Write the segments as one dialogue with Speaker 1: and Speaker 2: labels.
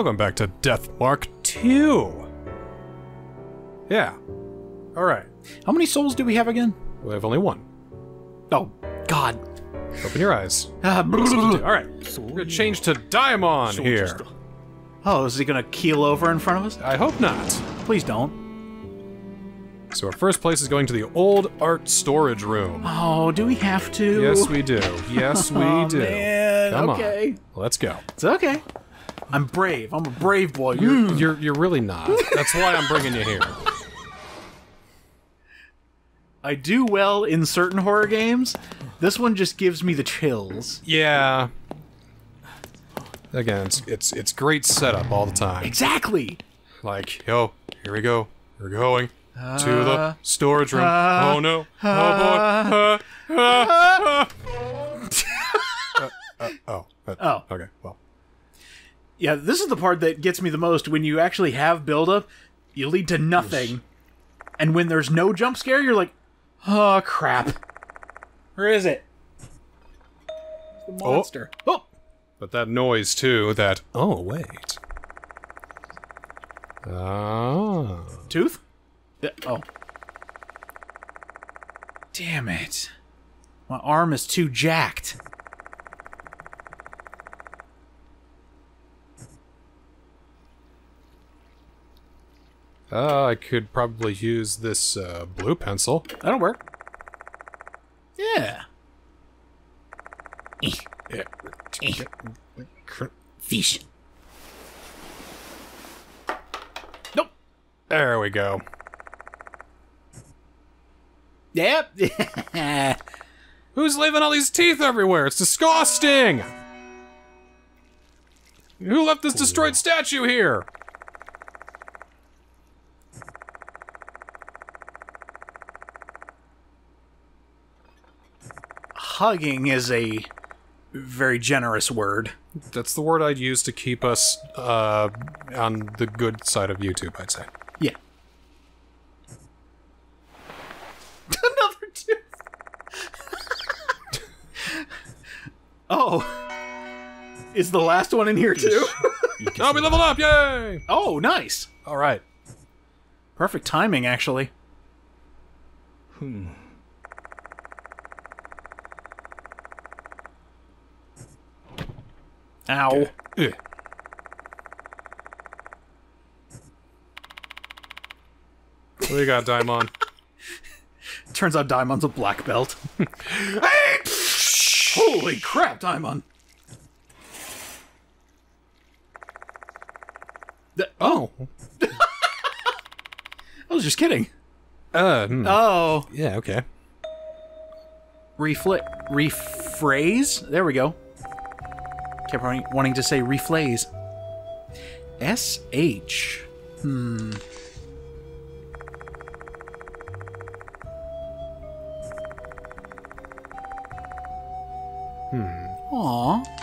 Speaker 1: Welcome back to Death Mark 2. Yeah. Alright.
Speaker 2: How many souls do we have again?
Speaker 1: We have only one.
Speaker 2: Oh, God.
Speaker 1: Open your eyes.
Speaker 2: Ah,
Speaker 1: Alright. We're gonna change to Daimon here.
Speaker 2: Oh, is he gonna keel over in front of us?
Speaker 1: I hope not.
Speaker 2: Please don't.
Speaker 1: So our first place is going to the old art storage room.
Speaker 2: Oh, do we have to?
Speaker 1: Yes, we do. Yes, we
Speaker 2: oh,
Speaker 1: do.
Speaker 2: Man.
Speaker 1: Come
Speaker 2: okay.
Speaker 1: on. Let's go.
Speaker 2: It's okay. I'm brave. I'm a brave boy. You're,
Speaker 1: You're, you're, you're really not. That's why I'm bringing you here.
Speaker 2: I do well in certain horror games. This one just gives me the chills.
Speaker 1: Yeah. Again, it's it's it's great setup all the time.
Speaker 2: Exactly.
Speaker 1: Like, yo, here we go. We're going to
Speaker 2: Uh,
Speaker 1: the storage room. oh no. oh boy. Uh, uh, uh. Uh, uh, oh. uh,
Speaker 2: Oh.
Speaker 1: Okay. Well.
Speaker 2: Yeah, this is the part that gets me the most. When you actually have buildup, you lead to nothing. And when there's no jump scare, you're like, oh, crap. Where is it? It's the monster. Oh!
Speaker 1: But that noise too. That. Oh wait. Ah.
Speaker 2: Tooth? Th- Oh. Damn it. My arm is too jacked.
Speaker 1: Uh, I could probably use this uh, blue pencil.
Speaker 2: That'll work. Yeah. Fish. Nope.
Speaker 1: There we go.
Speaker 2: Yep.
Speaker 1: Who's leaving all these teeth everywhere? It's disgusting! Who left this destroyed statue here?
Speaker 2: Hugging is a very generous word.
Speaker 1: That's the word I'd use to keep us uh, on the good side of YouTube, I'd say.
Speaker 2: Yeah. Another tooth. oh. Is the last one in here too?
Speaker 1: Oh, we leveled up! Yay!
Speaker 2: oh, nice.
Speaker 1: All right.
Speaker 2: Perfect timing, actually. Hmm. Ow.
Speaker 1: Ugh. What do you got, Daimon?
Speaker 2: Turns out Daimon's a black belt. Holy crap, Daimon. Th-
Speaker 1: Oh.
Speaker 2: I was just kidding.
Speaker 1: Uh, hmm.
Speaker 2: Oh.
Speaker 1: yeah, okay.
Speaker 2: Refli- rephrase? There we go. Kept wanting- to say reflaze. S-H. Hmm. Hmm. Aww.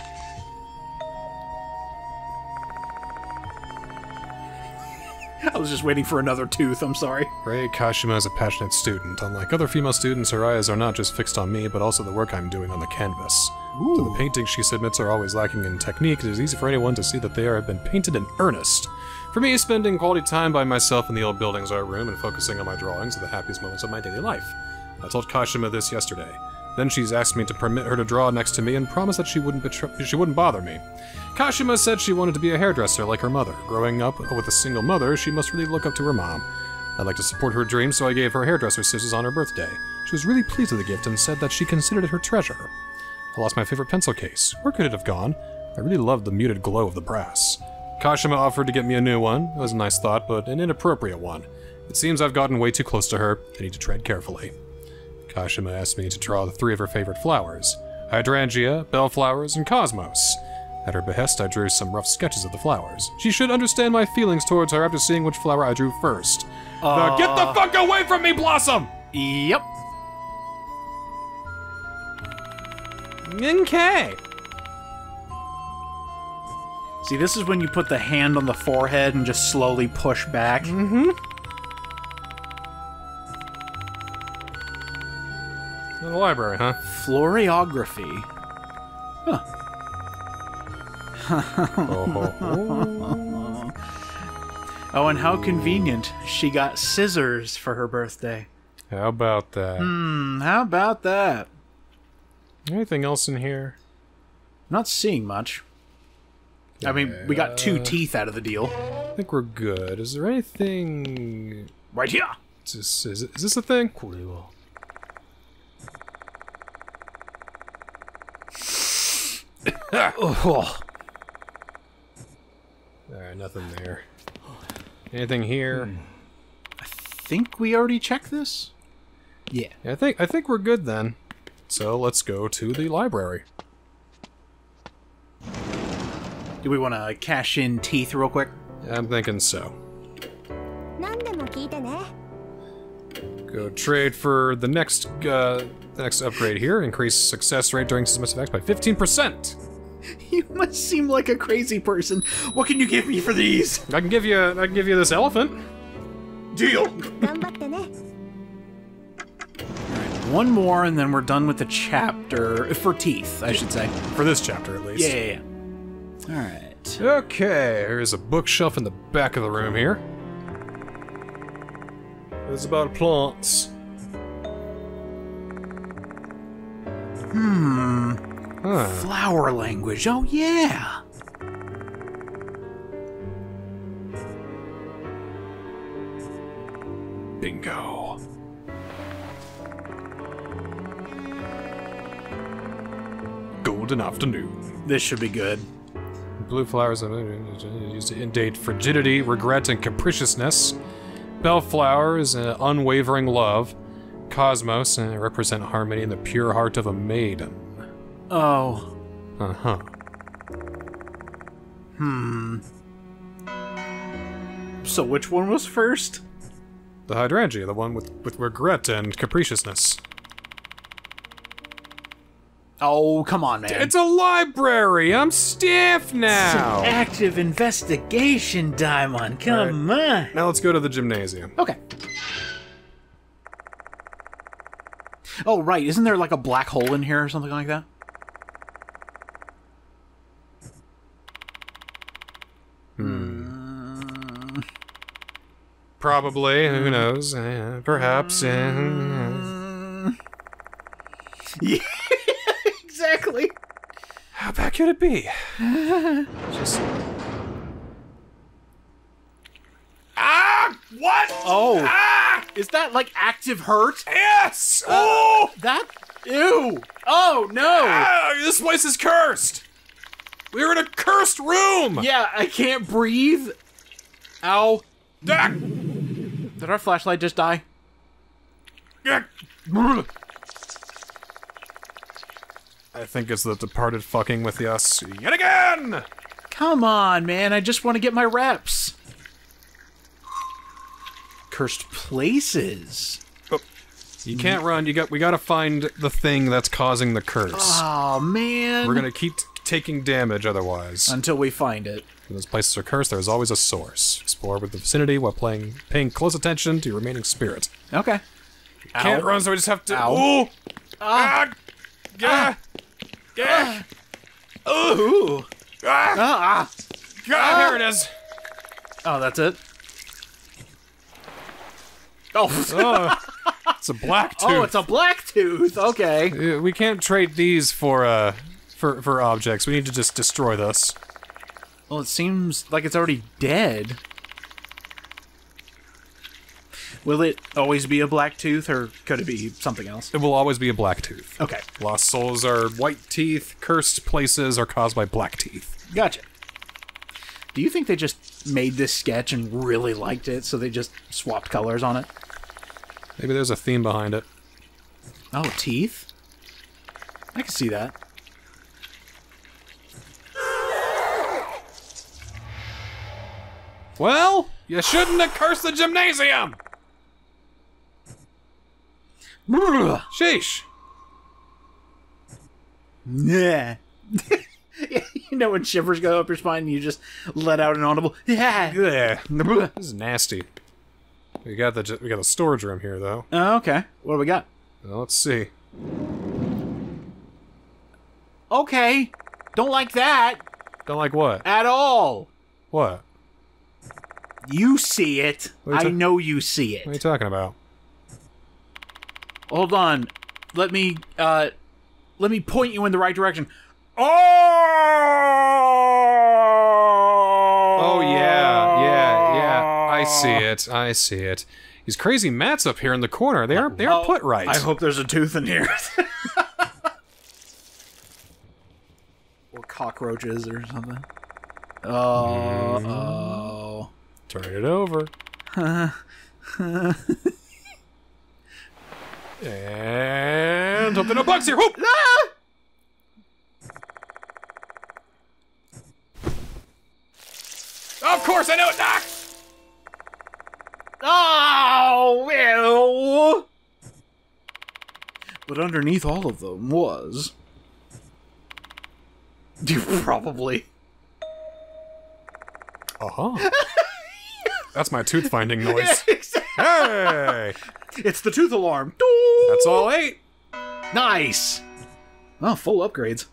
Speaker 2: Was just waiting for another tooth, I'm sorry.
Speaker 1: Rei Kashima is a passionate student. Unlike other female students, her eyes are not just fixed on me, but also the work I'm doing on the canvas. Though the paintings she submits are always lacking in technique, it is easy for anyone to see that they are, have been painted in earnest. For me, spending quality time by myself in the old buildings art room and focusing on my drawings are the happiest moments of my daily life. I told Kashima this yesterday. Then she's asked me to permit her to draw next to me and promised that she wouldn't betray- she wouldn't bother me. Kashima said she wanted to be a hairdresser like her mother. Growing up with a single mother, she must really look up to her mom. I'd like to support her dream, so I gave her hairdresser scissors on her birthday. She was really pleased with the gift and said that she considered it her treasure. I lost my favorite pencil case. Where could it have gone? I really loved the muted glow of the brass. Kashima offered to get me a new one. It was a nice thought, but an inappropriate one. It seems I've gotten way too close to her. I need to tread carefully. Kashima asked me to draw the three of her favorite flowers hydrangea, bellflowers, and cosmos. At her behest, I drew some rough sketches of the flowers. She should understand my feelings towards her after seeing which flower I drew first. Now get the fuck away from me, Blossom!
Speaker 2: Yep.
Speaker 1: Okay.
Speaker 2: See, this is when you put the hand on the forehead and just slowly push back.
Speaker 1: Mm-hmm. In the library, huh?
Speaker 2: Floriography. Huh.
Speaker 1: oh, oh,
Speaker 2: Oh, and how convenient. She got scissors for her birthday.
Speaker 1: How about that?
Speaker 2: Hmm, how about that?
Speaker 1: Anything else in here?
Speaker 2: Not seeing much. I mean, we got two teeth out of the deal.
Speaker 1: I think we're good. Is there anything?
Speaker 2: Right here.
Speaker 1: Is this, is, it- is this a thing? Alright, nothing there. Anything here? Hmm.
Speaker 2: I think we already checked this. Yeah.
Speaker 1: I think I think we're good then. So let's go to the library.
Speaker 2: Do we want to cash in teeth real quick?
Speaker 1: I'm thinking so. Go trade for the next uh, the next upgrade here, increase success rate during submissive acts by 15%.
Speaker 2: You must seem like a crazy person. What can you give me for these?
Speaker 1: I can give you I can give you this elephant.
Speaker 2: Deal. One more, and then we're done with the chapter. Uh, for teeth, I should say.
Speaker 1: For this chapter, at least.
Speaker 2: Yeah, yeah, yeah. All right.
Speaker 1: Okay, There's a bookshelf in the back of the room here. It's about plants.
Speaker 2: Hmm.
Speaker 1: Huh.
Speaker 2: Flower language. Oh yeah.
Speaker 1: Bingo. Golden afternoon.
Speaker 2: This should be good.
Speaker 1: Blue flowers are used to indicate frigidity, regret, and capriciousness. Bellflowers, uh, unwavering love. Cosmos, uh, represent harmony in the pure heart of a maiden.
Speaker 2: Oh.
Speaker 1: Uh huh. Hmm.
Speaker 2: So which one was first?
Speaker 1: The hydrangea, the one with, with regret and capriciousness.
Speaker 2: Oh, come on, man.
Speaker 1: It's a library! I'm stiff now!
Speaker 2: active investigation, Daimon. Come on.
Speaker 1: Now let's go to the gymnasium.
Speaker 2: Okay. Oh, right. Isn't there like a black hole in here or something like that? Hmm.
Speaker 1: Probably, who knows? Uh, perhaps. uh,
Speaker 2: Yeah, exactly.
Speaker 1: how bad could it be? Just. Ah! What?
Speaker 2: Oh.
Speaker 1: Ah!
Speaker 2: Is that like active hurt?
Speaker 1: Yes! Oh!
Speaker 2: That? Ew. Oh, no.
Speaker 1: Ah, this place is cursed! We're in a cursed room!
Speaker 2: Yeah, I can't breathe. Ow.
Speaker 1: Ah!
Speaker 2: Did our flashlight just die?
Speaker 1: I think it's the departed fucking with us yet again!
Speaker 2: Come on, man. I just want to get my reps. Cursed places.
Speaker 1: You can't run. You got. We got to find the thing that's causing the curse.
Speaker 2: Oh, man.
Speaker 1: We're gonna keep taking damage otherwise.
Speaker 2: Until we find it.
Speaker 1: When those places are cursed, there is always a source. Explore with the vicinity while playing, paying close attention to your remaining spirit.
Speaker 2: Okay.
Speaker 1: Can't run, so we just have to.
Speaker 2: Ow.
Speaker 1: Ooh! Ah! Gah! Gah!
Speaker 2: Ooh.
Speaker 1: Ah!
Speaker 2: Ah.
Speaker 1: God, here it is.
Speaker 2: Oh, that's it? Oh.
Speaker 1: Oh, it's a black tooth.
Speaker 2: oh, it's a black tooth. Okay.
Speaker 1: Uh, We can't trade these for uh for for objects. We need to just destroy this.
Speaker 2: Well, it seems like it's already dead. Will it always be a black tooth, or could it be something else?
Speaker 1: It will always be a black tooth.
Speaker 2: Okay,
Speaker 1: Lost souls are white teeth. Cursed places are caused by black teeth.
Speaker 2: gotcha. Do you think they just made this sketch and really liked it, so they just swapped colors on it?
Speaker 1: Maybe there's a theme behind it.
Speaker 2: Oh, teeth? I can see that.
Speaker 1: Well, you shouldn't have cursed the gymnasium. Sheesh.
Speaker 2: Yeah. you know when shivers go up your spine and you just let out an audible yeah.
Speaker 1: This is nasty. We got the we got the storage room here though.
Speaker 2: Oh, okay. What do we got?
Speaker 1: Well, let's see.
Speaker 2: Okay. Don't like that.
Speaker 1: Don't like what?
Speaker 2: at all.
Speaker 1: What?
Speaker 2: You see it.
Speaker 1: You
Speaker 2: I know you see it.
Speaker 1: What are you talking about?
Speaker 2: Hold on. Let me uh let me point you in the right direction. Oh!
Speaker 1: Oh yeah, yeah, yeah. I see it. I see it. These crazy mats up here in the corner. They aren't. They aren't put right.
Speaker 2: I hope there's a tooth in here. or cockroaches or something. Oh, oh.
Speaker 1: Turn it over. and something in a box here. Whoop!
Speaker 2: Ah!
Speaker 1: Of course, I know it, Doc.
Speaker 2: Oh, ew. But underneath all of them was. You probably.
Speaker 1: Uh huh. That's my tooth finding noise.
Speaker 2: exactly.
Speaker 1: Hey,
Speaker 2: It's the tooth alarm.
Speaker 1: that's all eight.
Speaker 2: Nice. Oh, full upgrades.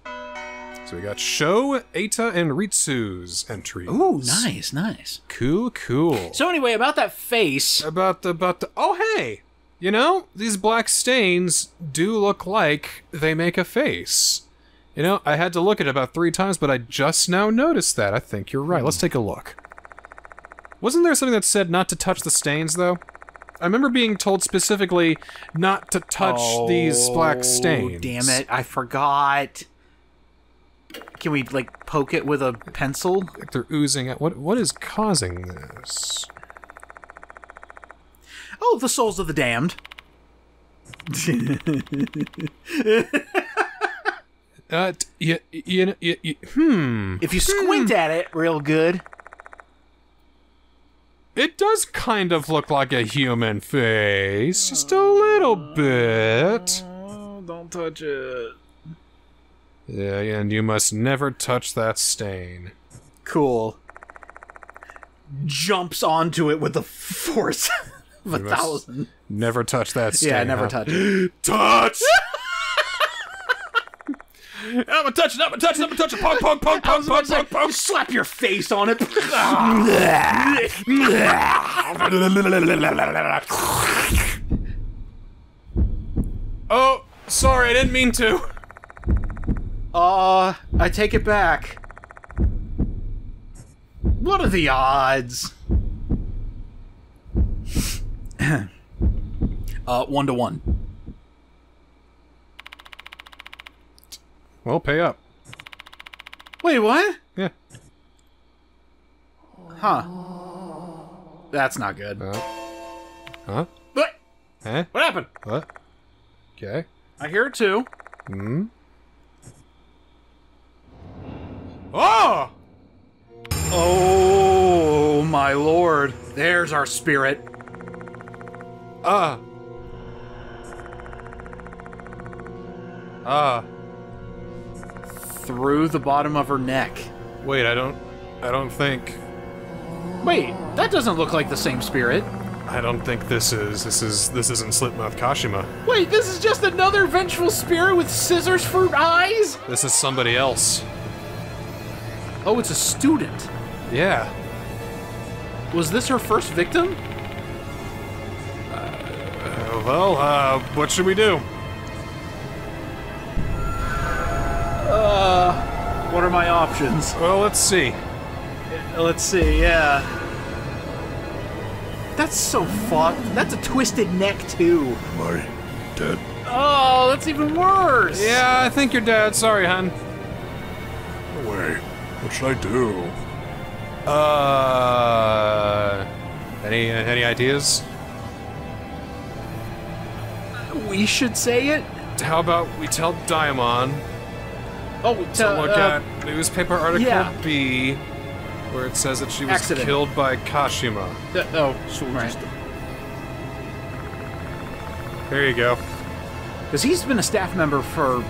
Speaker 1: So we got Sho, Eita, and Ritsu's entries.
Speaker 2: Ooh, nice, nice.
Speaker 1: Cool, cool.
Speaker 2: So anyway, about that face.
Speaker 1: about the about the oh hey you know these black stains do look like they make a face you know i had to look at it about three times but i just now noticed that i think you're right let's take a look wasn't there something that said not to touch the stains though i remember being told specifically not to touch these black stains
Speaker 2: Oh, Damn it, I forgot. Can we like poke it with a pencil?
Speaker 1: like they're oozing out what what is causing this
Speaker 2: Oh, the souls of the damned.
Speaker 1: uh you, you, you, you, hmm
Speaker 2: If you squint at it real good.
Speaker 1: It does kind of look like a human face, just a little bit.
Speaker 2: Oh, don't touch it.
Speaker 1: Yeah, and you must never touch that stain.
Speaker 2: Cool. Jumps onto it with the force of a thousand.
Speaker 1: Never touch that stain.
Speaker 2: Yeah, never
Speaker 1: huh?
Speaker 2: touch it.
Speaker 1: Touch! I'm gonna touch it, I'm gonna touch it, I'm gonna touch it. Punk, punk, punk, punk, punk, punk, punk.
Speaker 2: Slap your face on it.
Speaker 1: Oh, sorry, I didn't mean to.
Speaker 2: Uh, I take it back. What are the odds? uh, one to one.
Speaker 1: Well, pay up.
Speaker 2: Wait, what?
Speaker 1: Yeah.
Speaker 2: Huh. That's not good.
Speaker 1: Uh, huh?
Speaker 2: What?
Speaker 1: Eh?
Speaker 2: What happened?
Speaker 1: What? Okay.
Speaker 2: I hear it too.
Speaker 1: Hmm? Oh!
Speaker 2: Oh my lord. There's our spirit.
Speaker 1: Ah. Ah.
Speaker 2: Through the bottom of her neck.
Speaker 1: Wait, I don't. I don't think.
Speaker 2: Wait, that doesn't look like the same spirit.
Speaker 1: I don't think this is. This is. This isn't Slipmouth Kashima.
Speaker 2: Wait, this is just another vengeful spirit with scissors for eyes?
Speaker 1: This is somebody else.
Speaker 2: Oh, it's a student.
Speaker 1: Yeah.
Speaker 2: Was this her first victim?
Speaker 1: Uh, well, uh, what should we do?
Speaker 2: Uh, what are my options?
Speaker 1: Well, let's see.
Speaker 2: Let's see, yeah. That's so fucked. That's a twisted neck, too.
Speaker 3: Am I dead?
Speaker 2: Oh, that's even worse.
Speaker 1: Yeah, I think you're dead. Sorry, hon.
Speaker 3: No way. What should I do?
Speaker 1: Uh. Any any ideas?
Speaker 2: We should say it.
Speaker 1: How about we tell Daimon
Speaker 2: Oh,
Speaker 1: to
Speaker 2: to,
Speaker 1: look
Speaker 2: uh,
Speaker 1: at newspaper article
Speaker 2: yeah.
Speaker 1: B, where it says that she was
Speaker 2: Accident.
Speaker 1: killed by Kashima.
Speaker 2: uh, oh, right.
Speaker 1: There you go.
Speaker 2: Because he's been a staff member for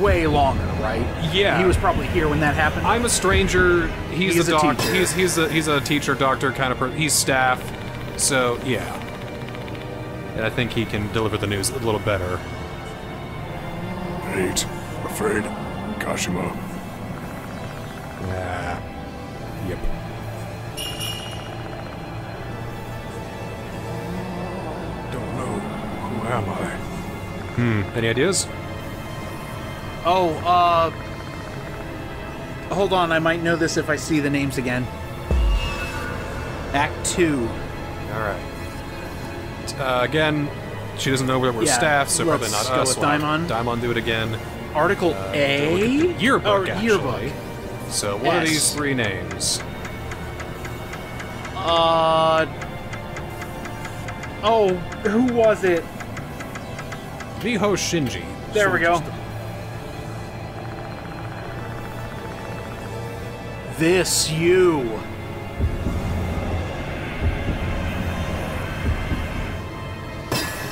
Speaker 2: way longer, right?
Speaker 1: Yeah.
Speaker 2: He was probably here when that happened.
Speaker 1: I'm a stranger. He's,
Speaker 2: He's
Speaker 1: a
Speaker 2: a
Speaker 1: doctor.
Speaker 2: teacher.
Speaker 1: He's he's a he's a teacher doctor kind of person. He's staff, so yeah. And I think he can deliver the news a little better.
Speaker 3: Eight. Afraid. Kashima.
Speaker 1: Ah. Yep.
Speaker 3: Don't know. Who am I?
Speaker 1: Hmm. Any ideas?
Speaker 2: Oh, uh. Hold on, I might know this if I see the names again. Act 2.
Speaker 1: Alright. Uh, again, she doesn't know where we're
Speaker 2: Yeah,
Speaker 1: staff, so probably not
Speaker 2: go
Speaker 1: us.
Speaker 2: with Daimon.
Speaker 1: Daimon, do it again.
Speaker 2: Article
Speaker 1: Uh,
Speaker 2: A?
Speaker 1: look at the yearbook,
Speaker 2: Or
Speaker 1: actually.
Speaker 2: yearbook.
Speaker 1: So, what are these three names?
Speaker 2: Uh. Oh, who was it?
Speaker 1: Miho Shinji.
Speaker 2: There we go. This you.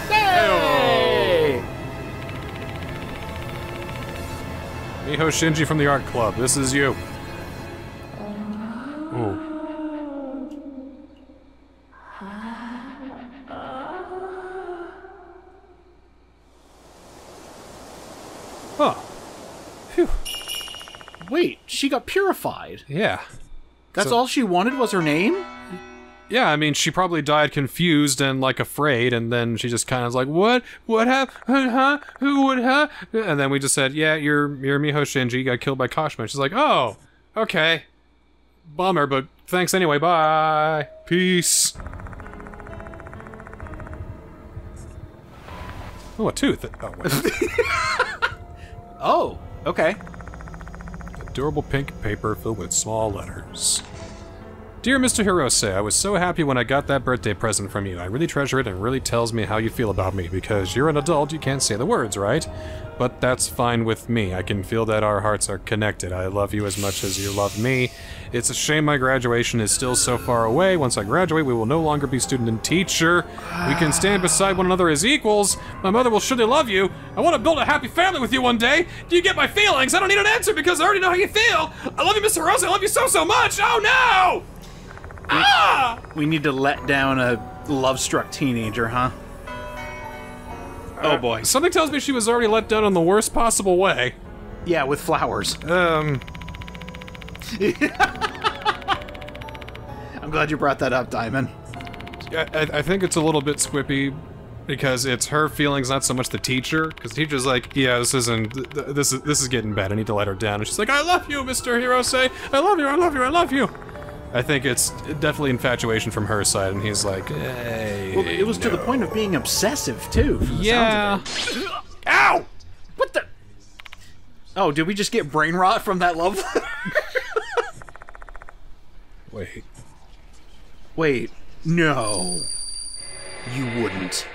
Speaker 2: Hey!
Speaker 1: Miho Shinji from the art club. This is you.
Speaker 2: Purified.
Speaker 1: Yeah.
Speaker 2: That's
Speaker 1: So-
Speaker 2: all she wanted was her name?
Speaker 1: Yeah, I mean, she probably died confused and like afraid, and then she just kind of was like, "What? What happened? Huh? Who would? Huh?" And then we just said, "Yeah, you're you're Miho Shinji. You got killed by Kashima." She's like, "Oh, okay, bummer, but thanks anyway. Bye, peace." Oh, a tooth. Oh, wait.
Speaker 2: Oh, okay.
Speaker 1: Durable pink paper filled with small letters. Dear Mr. Hirose, I was so happy when I got that birthday present from you. I really treasure it and really tells me how you feel about me because you're an adult, you can't say the words, right? But that's fine with me. I can feel that our hearts are connected. I love you as much as you love me. It's a shame my graduation is still so far away. Once I graduate, we will no longer be student and teacher. We can stand beside one another as equals. My mother will surely love you. I want to build a happy family with you one day. Do you get my feelings? I don't need an answer because I already know how you feel. I love you, Mr. Hirose. I love you so, so much. Oh, no! Ah!
Speaker 2: We need to let down a love struck teenager, huh? Oh boy.
Speaker 1: Something tells me she was already let down in the worst possible way.
Speaker 2: Yeah, with flowers.
Speaker 1: Um,
Speaker 2: I'm glad you brought that up, Diamond.
Speaker 1: I, I- think it's a little bit squippy because it's her feelings, not so much the teacher. Because the teacher's like, "Yeah, this isn't. th- th- This is this is getting bad. I need to let her down." And she's like, "I love you, Mister Hirose. I love you. I love you. I love you." I think it's definitely infatuation from her side, and he's like, "Hey."
Speaker 2: Well, it was to the point of being obsessive, too. from the
Speaker 1: Yeah.
Speaker 2: sounds of it.
Speaker 1: Ow!
Speaker 2: What the? Oh, did we just get brain rot from that love?
Speaker 1: Wait.
Speaker 2: Wait, no. You wouldn't.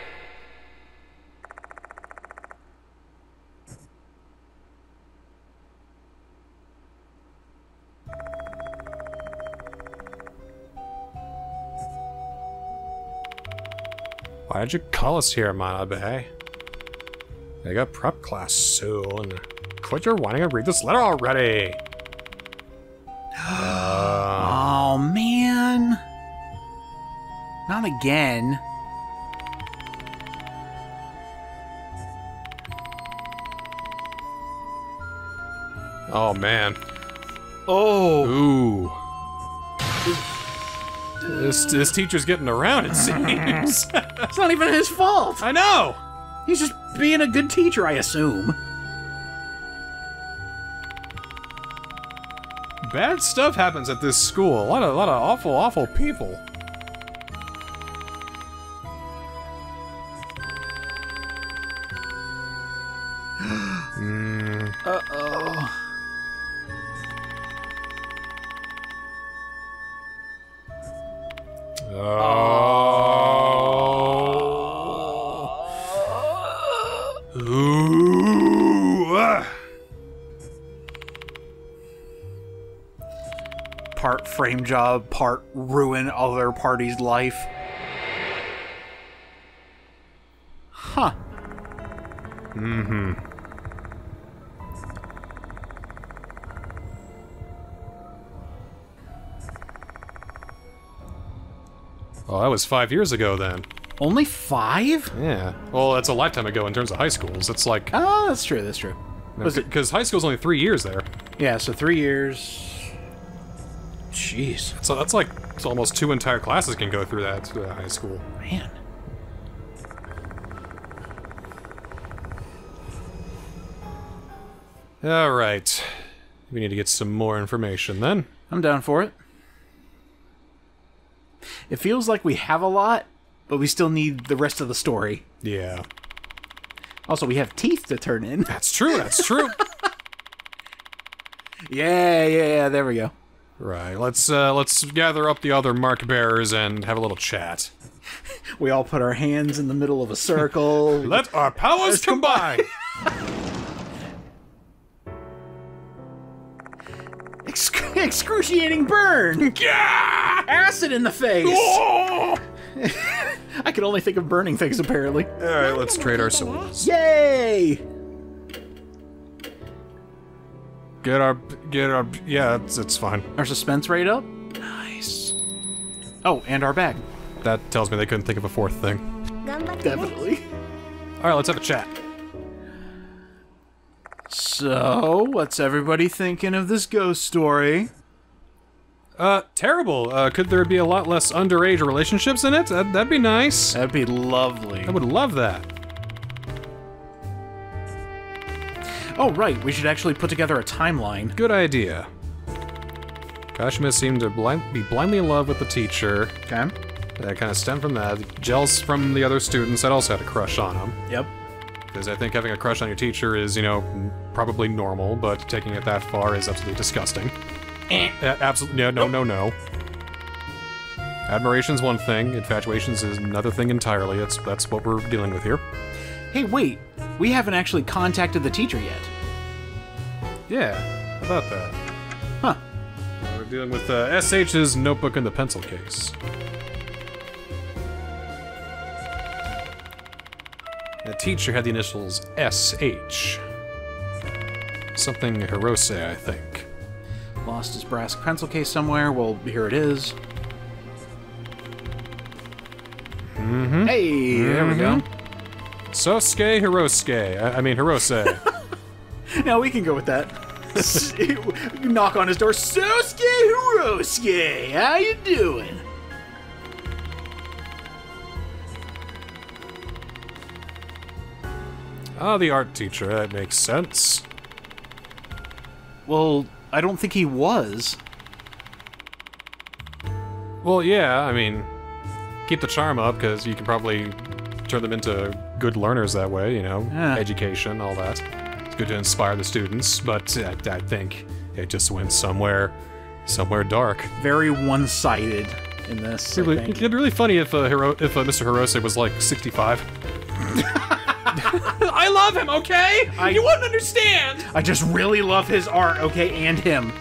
Speaker 1: Why did you call us here, Manabe? I got prep class soon. Quit your whining and read this letter already.
Speaker 2: Oh, man. Not again.
Speaker 1: Oh man.
Speaker 2: Oh.
Speaker 1: Ooh. This this teacher's getting around. It seems.
Speaker 2: It's not even his fault.
Speaker 1: I know.
Speaker 2: He's just being a good teacher, I assume.
Speaker 1: Bad stuff happens at this school. A lot of a lot of awful awful people.
Speaker 2: Uh oh.
Speaker 1: Oh.
Speaker 2: Frame job, part ruin other party's life. Huh.
Speaker 1: Oh, that was five years ago then.
Speaker 2: Only five?
Speaker 1: Yeah. Well, that's a lifetime ago in terms of high schools. It's like
Speaker 2: Oh, that's true. That's true.
Speaker 1: Because high school's only three years there.
Speaker 2: Yeah. So three years. Jeez,
Speaker 1: So that's like it's almost two entire classes can go through that uh, high school.
Speaker 2: man.
Speaker 1: All right, we need to get some more information then.
Speaker 2: I'm down for it. It feels like we have a lot, but we still need the rest of the story.
Speaker 1: Yeah,
Speaker 2: Also, we have teeth to turn in.
Speaker 1: that's true. That's true.
Speaker 2: yeah, yeah, yeah. There we go.
Speaker 1: Right. Let's uh, let's gather up the other mark bearers and have a little chat.
Speaker 2: We all put our hands in the middle of a circle.
Speaker 1: Let our powers combine.
Speaker 2: Exc- excruciating burn! Acid in the face! Oh! I can only think of burning things, apparently.
Speaker 1: All right, let's trade our swords.
Speaker 2: Yay!
Speaker 1: Get our, get our, yeah, it's, it's fine.
Speaker 2: Our suspense rate up? Nice. Oh, and our bag.
Speaker 1: That tells me they couldn't think of a fourth thing.
Speaker 2: Definitely.
Speaker 1: Alright, let's have a chat.
Speaker 2: So, what's everybody thinking of this ghost story?
Speaker 1: Uh, terrible. Uh, could there be a lot less underage relationships in it? That'd, that'd be nice.
Speaker 2: That'd be lovely.
Speaker 1: I would love that.
Speaker 2: Oh, right, we should actually put together a timeline.
Speaker 1: Good idea. Kashima seemed to blind, be blindly in love with the teacher.
Speaker 2: Okay.
Speaker 1: That kind of stemmed from that. Jealous from the other students that also had a crush on him.
Speaker 2: Yep.
Speaker 1: Because I think having a crush on your teacher is, you know, probably normal, but taking it that far is absolutely disgusting.
Speaker 2: Eh.
Speaker 1: absolutely, no, no, no, no. Admiration's one thing, infatuations is another thing entirely. That's that's what we're dealing with here.
Speaker 2: Hey, wait. We haven't actually contacted the teacher yet.
Speaker 1: Yeah, how about that?
Speaker 2: Huh.
Speaker 1: We're dealing with uh, SH's notebook and the pencil case. The teacher had the initials SH. Something Hirose, I think.
Speaker 2: Lost his brass pencil case somewhere. Well, here it is. Mm-hmm. Hey, there we go.
Speaker 1: Sosuke Hirose. I, I mean, Hirose.
Speaker 2: Now we can go with that. Knock on his door. Sosuke Hirosuke, how you doing?
Speaker 1: Ah, the art teacher. That makes sense.
Speaker 2: Well, I don't think he was.
Speaker 1: Well, yeah, I mean, keep the charm up because you can probably turn them into good learners that way, you know,
Speaker 2: Yeah.
Speaker 1: education, all that. It's good to inspire the students, but I, I think it just went somewhere, somewhere dark.
Speaker 2: Very one-sided in this.
Speaker 1: Really, it'd be really funny if uh, Hiro- if uh, Mr. Hirose was like 65. I love him, okay?
Speaker 2: I-
Speaker 1: you wouldn't understand.
Speaker 2: I just really love his art, okay, and him.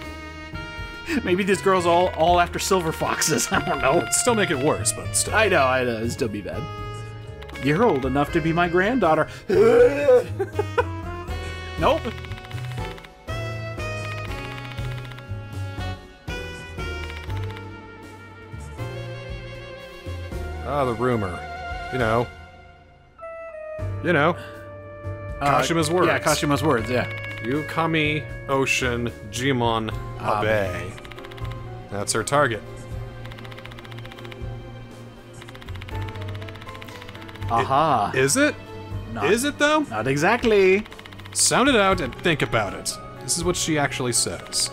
Speaker 2: Maybe this girl's all all after silver foxes. I don't know.
Speaker 1: It'd still make it worse, but still.
Speaker 2: I know, I know. It'd still be bad. You're old enough to be my granddaughter. nope.
Speaker 1: Ah, the rumor. You know. You know. Kashima's words.
Speaker 2: Yeah, Kashima's words. Yeah.
Speaker 1: Yukami Ocean Jimon Abe. That's her target.
Speaker 2: Aha.
Speaker 1: Is it?
Speaker 2: Not-
Speaker 1: Is it though?
Speaker 2: Not exactly.
Speaker 1: Sound it out and think about it. This is what she actually says.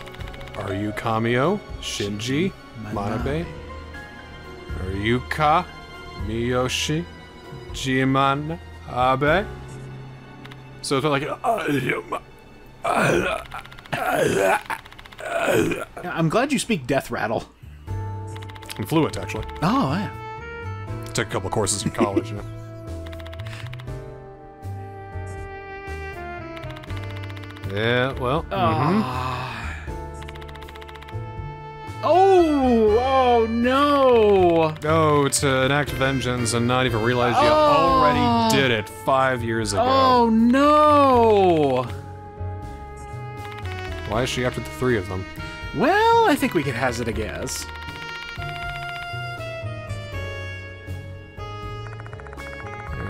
Speaker 1: Are you Kamio Shinji hmm. Manabe? Are you Ka Miyoshi Jiman Abe? So it's like
Speaker 2: I'm glad you speak death rattle.
Speaker 1: I'm fluent actually.
Speaker 2: Oh, yeah.
Speaker 1: Took a couple courses in college. you know. Yeah, well, mm-hmm. ah.
Speaker 2: Oh, oh no.
Speaker 1: oh, to enact vengeance and not even realize you
Speaker 2: Oh.
Speaker 1: already did it five years ago.
Speaker 2: Oh no.
Speaker 1: Why is she after the three of them?
Speaker 2: Well, I think we could hazard a guess.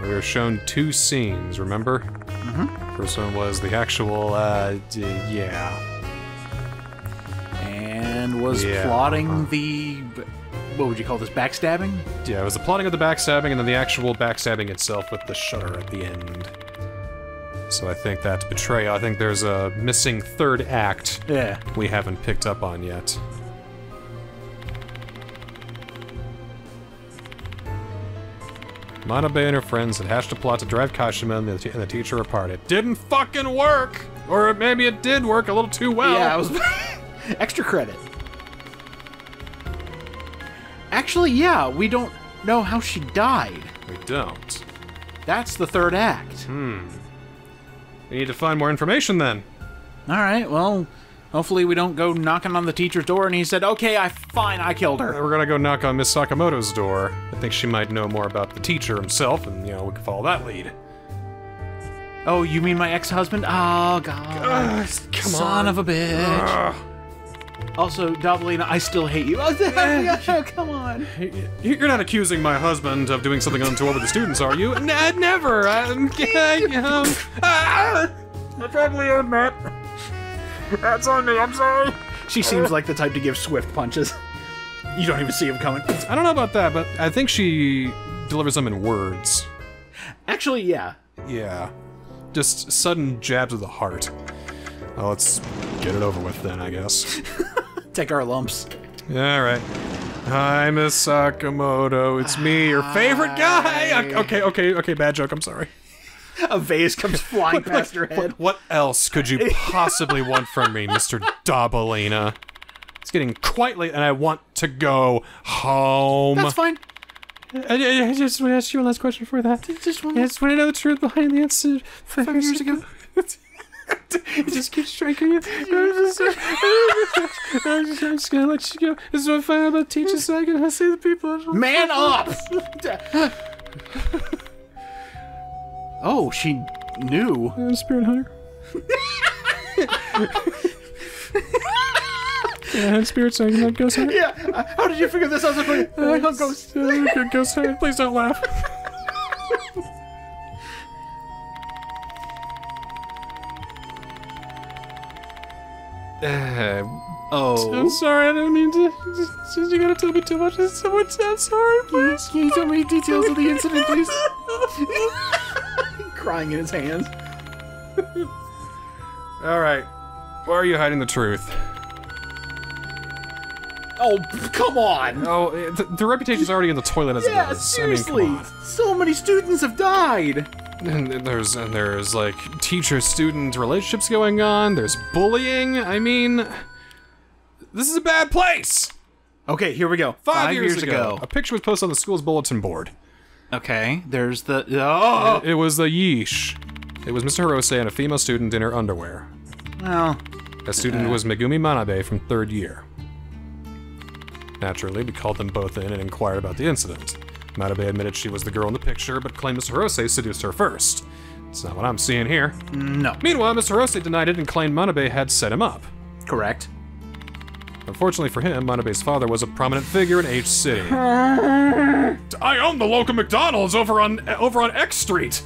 Speaker 1: We were shown two scenes, remember? Mm-hmm. First one was the actual, uh, d- yeah.
Speaker 2: And was
Speaker 1: Yeah,
Speaker 2: plotting
Speaker 1: uh-huh.
Speaker 2: the. What would you call this? Backstabbing?
Speaker 1: Yeah, it was the plotting of the backstabbing and then the actual backstabbing itself with the shutter at the end. So I think that's betrayal. I think there's a missing third act
Speaker 2: Yeah.
Speaker 1: we haven't picked up on yet. Manabe and her friends had hatched a plot to drive Kashima and the, and the teacher apart. It didn't fucking work! Or maybe it did work a little too well.
Speaker 2: Yeah, I was. Extra credit. Actually, yeah, we don't know how she died.
Speaker 1: We don't.
Speaker 2: That's the third act. Hmm.
Speaker 1: We need to find more information then.
Speaker 2: All right, well, hopefully we don't go knocking on the teacher's door and he said, okay, I fine, I killed her.
Speaker 1: We're gonna go knock on Miss Sakamoto's door. I think she might know more about the teacher himself, and you know we can follow that lead.
Speaker 2: Oh, you mean my ex-husband? Oh, God.
Speaker 1: come
Speaker 2: Son of a bitch. Also, Dabalina, I still hate you. Oh, come on.
Speaker 1: You're not accusing my husband of doing something untoward with the students, are you? N- never. I, um, ah!
Speaker 2: I probably am not. That's on me, I'm sorry. She seems like the type to give swift punches. You don't even see him coming.
Speaker 1: I don't know about that, but I think she delivers them in words.
Speaker 2: Actually, yeah.
Speaker 1: Yeah. Just sudden jabs of the heart. Oh, let's get it over with then, I guess.
Speaker 2: Take our lumps.
Speaker 1: Yeah, Alright. Hi, Miss Sakamoto. It's me, your favorite guy. Okay, okay, okay, bad joke. I'm sorry.
Speaker 2: A vase comes flying past your head.
Speaker 1: What, what else could you possibly want from me, Mr. Dabalina? It's getting quite late and I want to go home.
Speaker 2: That's fine.
Speaker 1: I, I- just want to ask you one last question for that.
Speaker 2: Just one
Speaker 1: I just want to know the truth behind the answer five years ago. it just keeps striking you. I'm just, I'm just, I'm just gonna let you go. This is what I find out about teachers so I can say the people.
Speaker 2: Man up! Oh, she knew.
Speaker 1: I'm a spirit hunter. yeah, I'm spirit so I can not ghost hunter.
Speaker 2: Yeah, uh, how did you figure this out? so quick? Uh, I'll go.
Speaker 1: Uh, ghost hunter. Please don't laugh. Uh,
Speaker 2: Oh.
Speaker 1: I'm sorry, I didn't mean to. Just, just- you gotta tell me too much. It's so much. I'm sorry, please.
Speaker 2: Can you tell me details of the incident, please? Crying in his hands.
Speaker 1: All right. Why are you hiding the truth?
Speaker 2: Oh, come on!
Speaker 1: Oh, uh, the, the reputation's already in the toilet as
Speaker 2: Yeah,
Speaker 1: it is.
Speaker 2: seriously.
Speaker 1: I mean,
Speaker 2: so many students have died.
Speaker 1: on. And there's and there's like teacher-student relationships going on. There's bullying. I mean, this is a bad place.
Speaker 2: Okay, here we go.
Speaker 1: Five, years, ago, a picture was posted on the school's bulletin board.
Speaker 2: Okay, there's the. Oh!
Speaker 1: It was the yeesh. It was Mr. Hirose and a female student in her underwear.
Speaker 2: Well,
Speaker 1: A student uh, was Megumi Manabe from third year. Naturally, we called them both in and inquired about the incident. Manabe admitted she was the girl in the picture, but claimed Mr. Hirose seduced her first. It's not what I'm seeing here.
Speaker 2: no.
Speaker 1: Meanwhile, Mr. Hirose denied it and claimed Manabe had set him up.
Speaker 2: Correct.
Speaker 1: Unfortunately for him, Manabe's father was a prominent figure in H City. I own the local McDonald's over on over on X Street.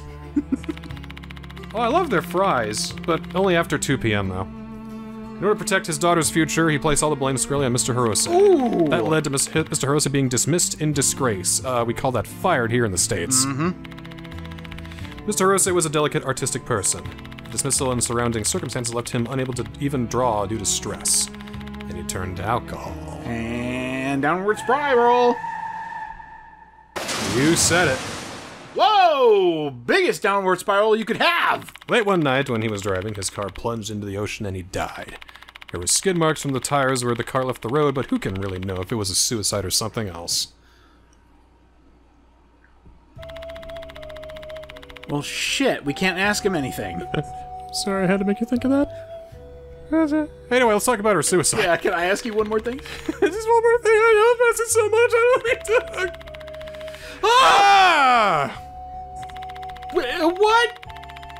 Speaker 1: oh, I love their fries, but only after 2 p.m. though. In order to protect his daughter's future, he placed all the blame squarely on Mr. Hirose. That led to Mr. Hirose being dismissed in disgrace. Uh, we call that fired here in the States. Mr. Hirose was a delicate artistic person. Dismissal and surrounding circumstances left him unable to even draw due to stress. Turned to alcohol.
Speaker 2: And downward spiral.
Speaker 1: You said it.
Speaker 2: Whoa! Biggest downward spiral you could have.
Speaker 1: Late one night, when he was driving, his car plunged into the ocean and he died. There were skid marks from the tires where the car left the road, but who can really know if it was a suicide or something else?
Speaker 2: Well, shit. We can't ask him anything.
Speaker 1: Sorry, I had to make you think of that. Anyway, let's talk about her suicide.
Speaker 2: yeah. Can I ask you one more thing?
Speaker 1: Just one more thing. I love Bessie so much. I don't need to. Ah!
Speaker 2: Wh- uh, What?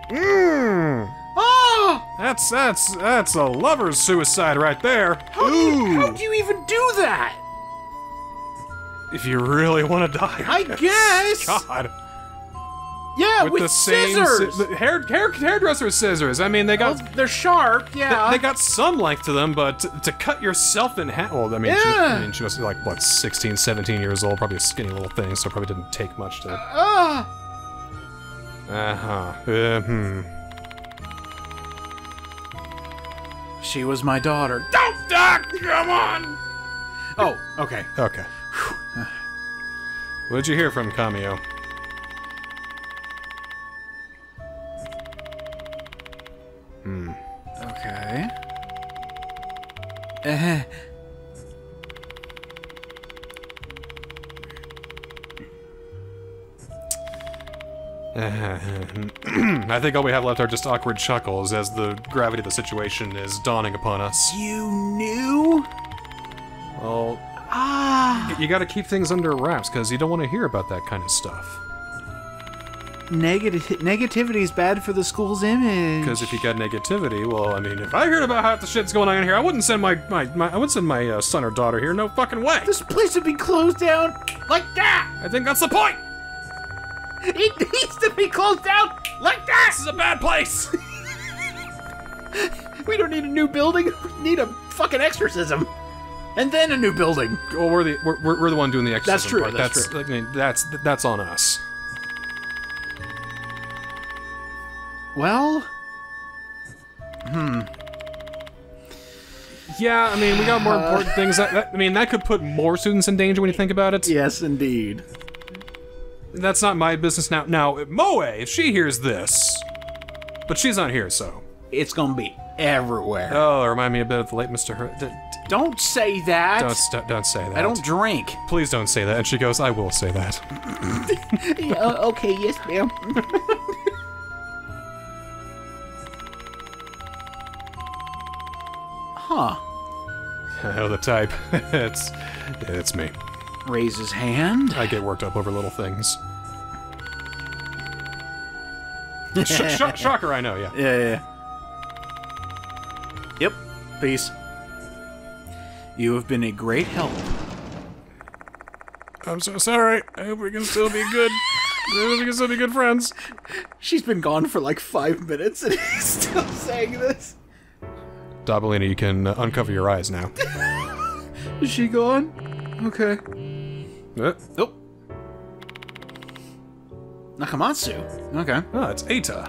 Speaker 1: Mmm.
Speaker 2: Oh!
Speaker 1: That's that's that's a lover's suicide right there.
Speaker 2: How do, you, how do you even do that?
Speaker 1: If you really want to die.
Speaker 2: I guess.
Speaker 1: God.
Speaker 2: Yeah,
Speaker 1: with,
Speaker 2: with
Speaker 1: the
Speaker 2: scissors!
Speaker 1: sci- the hair, hair hairdresser scissors. I mean, they got
Speaker 2: Well, they're sharp, yeah.
Speaker 1: they got some length to them, but to, to cut yourself in half. Well, I mean, she, I mean, she must be like what 16, 17 years old, probably a skinny little thing, so probably didn't take much to.
Speaker 2: Ah!
Speaker 1: Uh-huh. Uh Hmm.
Speaker 2: She was my daughter.
Speaker 1: Don't doc. Come on.
Speaker 2: Oh, okay.
Speaker 1: Okay. What'd you hear from
Speaker 2: Kamio?
Speaker 1: I think all we have left are just awkward chuckles as the gravity of the situation is dawning upon us.
Speaker 2: You knew?
Speaker 1: Well,
Speaker 2: Ah.
Speaker 1: you gotta keep things under wraps because you don't want to hear about that kind of stuff.
Speaker 2: Negative negativity is bad for the school's image.
Speaker 1: Because if you got negativity, well, I mean, if I heard about half the shit's going on in here, I wouldn't send my my, my I wouldn't send my uh, son or daughter here. No fucking way.
Speaker 2: this place would be closed down like that.
Speaker 1: I think that's the point.
Speaker 2: It needs to be closed down like that.
Speaker 1: This is a bad place.
Speaker 2: We don't need a new building. We need a fucking exorcism, and then a new building.
Speaker 1: well, we're the we're, we're, the one doing the exorcism
Speaker 2: That's true,
Speaker 1: part.
Speaker 2: that's
Speaker 1: I mean, that's that's on us.
Speaker 2: Well, Hmm.
Speaker 1: Yeah, I mean, we got more important things. That, that, I mean, that could put more students in danger when you think about it.
Speaker 2: yes, indeed.
Speaker 1: That's not my business now. Now, Moe, if she hears this, but she's not here, so.
Speaker 2: It's gonna be everywhere.
Speaker 1: Oh, remind me a bit of the late Mr. Her- d- d-
Speaker 2: don't say that.
Speaker 1: don't st- don't say that.
Speaker 2: I don't drink.
Speaker 1: Please don't say that. And she goes, I will say that.
Speaker 2: okay, yes, ma'am. huh.
Speaker 1: I know the type. it's it's me.
Speaker 2: Raise his hand.
Speaker 1: I get worked up over little things. Sh- sh- shocker, I know. Yeah.
Speaker 2: Yeah, yeah, yeah. Yep. Peace. You have been a great help.
Speaker 1: I'm so sorry. I hope we can still be good. I hope we can still be good friends.
Speaker 2: She's been gone for like five minutes and he's still saying this.
Speaker 1: Dabalina, you can uh, uncover your eyes now.
Speaker 2: Is she gone? Okay.
Speaker 1: Uh,
Speaker 2: Nope. Nakamatsu. Okay.
Speaker 1: ah, it's Eta.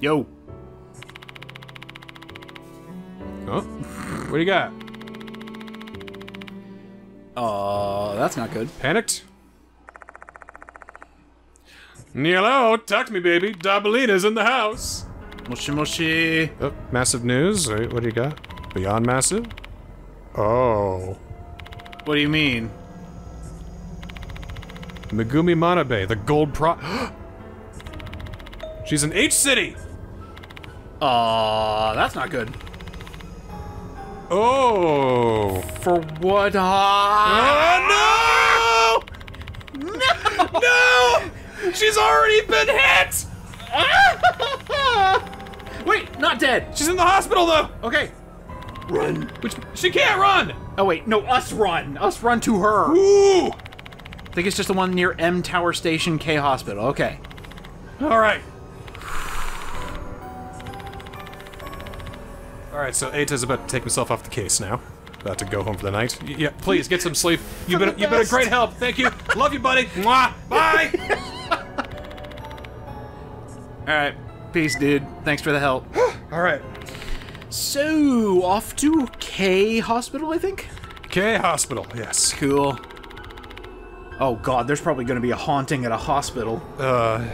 Speaker 2: Yo.
Speaker 1: Oh, what do you got?
Speaker 2: Uh, that's not good.
Speaker 1: Panicked? Hello, talk to me, baby. Dabalina's in the house.
Speaker 2: Moshi moshi.
Speaker 1: Oh, massive news. Right, What do you got? Beyond massive? Oh.
Speaker 2: What do you mean?
Speaker 1: Megumi Manabe, the gold pro. She's in H City!
Speaker 2: Uh, that's not good.
Speaker 1: Oh.
Speaker 2: For what?
Speaker 1: Oh, no! No! She's already been hit!
Speaker 2: Wait, not dead.
Speaker 1: She's in the hospital, though!
Speaker 2: Okay. Run.
Speaker 1: Which, she can't run!
Speaker 2: Oh wait, no, us run. Us run to her.
Speaker 1: Ooh!
Speaker 2: I think it's just the one near M Tower Station K Hospital. Okay.
Speaker 1: Alright. Alright, so Eta's about to take himself off the case now. About to go home for the night. Y- yeah, please get some sleep. You've been you've been a great help. Thank you. Love you, buddy. Mwah. Bye.
Speaker 2: All right. Peace, dude. Thanks for the help.
Speaker 1: Alright.
Speaker 2: so, off to K Hospital, I think.
Speaker 1: K Hospital, yes.
Speaker 2: Cool. Oh god, there's probably going to be a haunting at a hospital.
Speaker 1: Uh,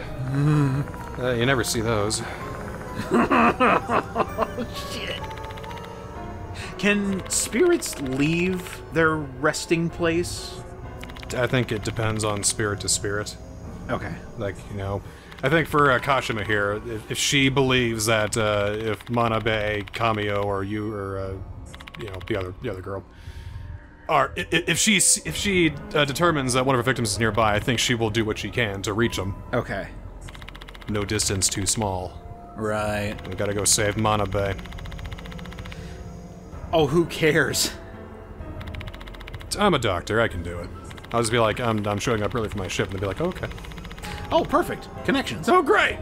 Speaker 1: uh, you never see those.
Speaker 2: Shit. Can spirits leave their resting place?
Speaker 1: I think it depends on spirit to spirit.
Speaker 2: Okay.
Speaker 1: Like, you know, I think for uh, Kashima here, if, if she believes that uh, if Manabe, Kamio, or you, or uh, you know, the other the other girl, are if she if she uh, determines that one of her victims is nearby, I think she will do what she can to reach them.
Speaker 2: Okay.
Speaker 1: No distance too small.
Speaker 2: Right.
Speaker 1: We gotta go save Manabe.
Speaker 2: Oh, who cares?
Speaker 1: I'm a doctor. I can do it. I'll just be like, I'm, I'm showing up early for my shift, and they'll be like, okay.
Speaker 2: Oh, perfect. Connections.
Speaker 1: Oh, great!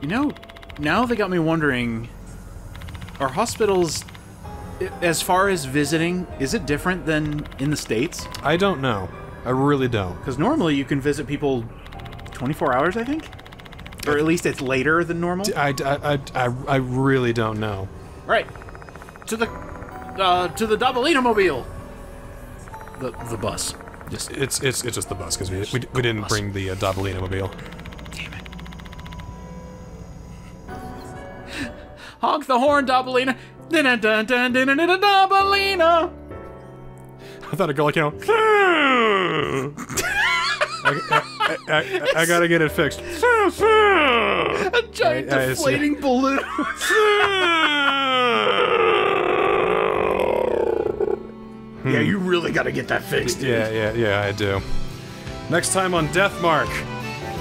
Speaker 2: You know, now they got me wondering are hospitals, as far as visiting, is it different than in the States?
Speaker 1: I don't know. I really don't.
Speaker 2: Because normally you can visit people 24 hours, I think? Or at least it's later than normal.
Speaker 1: I, I, I, I, really don't know.
Speaker 2: Right. To the uh, to the Doubleina mobile. The the bus. Just
Speaker 1: It's it's it's just the bus because we, we we didn't bring the uh, Dabalina mobile.
Speaker 2: damn it. Honk the horn, Doubleina. Dun dun dun dun dun dun Doubleina.
Speaker 1: I thought I'd go like you know. I, I, I, I gotta get it fixed.
Speaker 2: A giant deflating balloon. yeah, hmm. you really got to get that fixed. dude.
Speaker 1: Yeah, yeah, yeah, I do. Next time on Death Mark,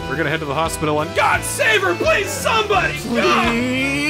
Speaker 1: we're gonna head to the hospital and God save her, please, somebody!
Speaker 2: Please.